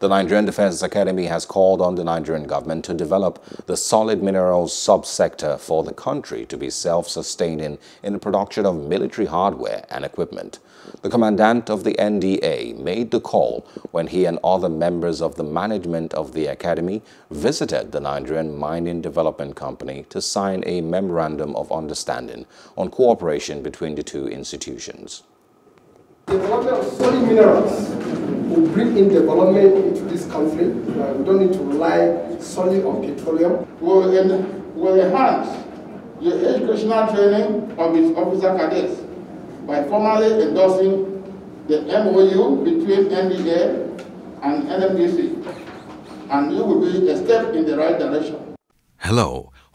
The Nigerian Defense Academy has called on the Nigerian government to develop the solid minerals subsector for the country to be self-sustaining in the production of military hardware and equipment. The commandant of the NDA made the call when he and other members of the management of the academy visited the Nigerian Mining Development Company to sign a memorandum of understanding on cooperation between the two institutions. Development of solid minerals will bring in development into this country. Uh, we don't need to rely solely on petroleum. Will, en will enhance the educational training of its officer cadets by formally endorsing the MOU between NDA and NMDC, and it will be a step in the right direction. Hello.